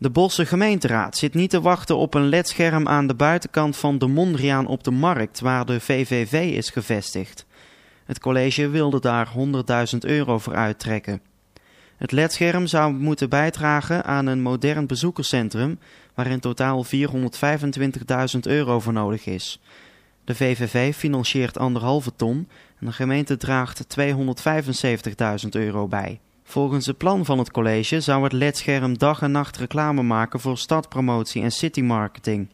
De Bosse gemeenteraad zit niet te wachten op een ledscherm aan de buitenkant van de Mondriaan op de markt, waar de VVV is gevestigd. Het college wilde daar 100.000 euro voor uittrekken. Het ledscherm zou moeten bijdragen aan een modern bezoekerscentrum, waar in totaal 425.000 euro voor nodig is. De VVV financiert anderhalve ton en de gemeente draagt 275.000 euro bij. Volgens het plan van het college zou het ledscherm dag en nacht reclame maken voor stadpromotie en citymarketing.